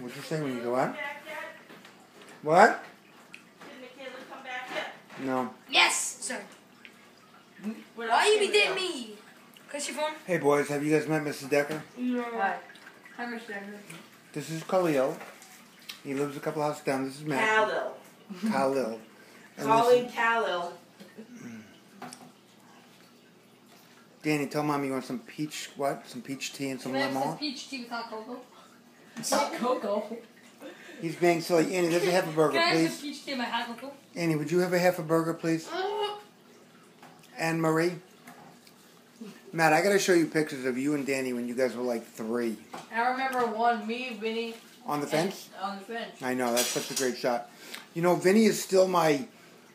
What'd you say when you go out? What? Did Michaela come back yet? No. Yes, sir. We're Why you be seeing dating me? Cause your phone? Hey boys, have you guys met Mrs. Decker? No. Hi. Hi, Mr. Decker. This is Khalil. He lives a couple houses down. This is Matt. Khalil. Khalil. And this Calling is- Khalil. Danny, tell mom you want some peach what? Some peach tea and some Can I some lemon. peach tea with hot cocoa. He's being silly. Annie, let's have a burger, Can I have please. some peach tea with my hot cocoa? Annie, would you have a half a burger, please? Anne Marie. Matt, I gotta show you pictures of you and Danny when you guys were like three. I remember one, me, Vinny. On the fence? On the fence. I know that's such a great shot. You know, Vinny is still my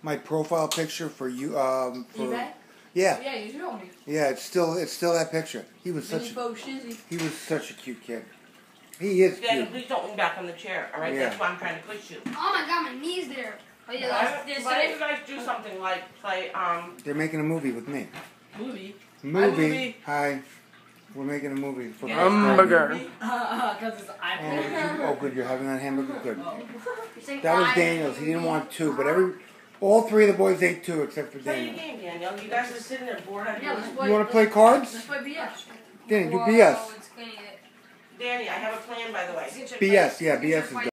my profile picture for you. Um, for eBay? yeah, Yeah, you showed me. yeah. It's still it's still that picture. He was Vinny such a, Bo Shizzy. he was such a cute kid. He is Daniel, cute. please don't lean back on the chair, alright? Yeah. That's why I'm trying to push you. Oh my god, my knee's there. Oh yeah, Why that's, don't why don't you guys do something like play, um, They're making a movie with me. movie? Movie. movie. Hi. We're making a movie for Yeah. Hamburger. Movie? Because it's And did iPhone. you, oh, good. You're having that hamburger. Good. That was Daniel's. He didn't want two, but every all three of the boys ate two except for Play your Daniel. game, Daniel. You guys are sitting there bored. out Yeah, here. let's play. You want to play cards? Let's play BS. Danny, do Whoa, BS. Danny, I have a plan, by the way. BS. Yeah, BS is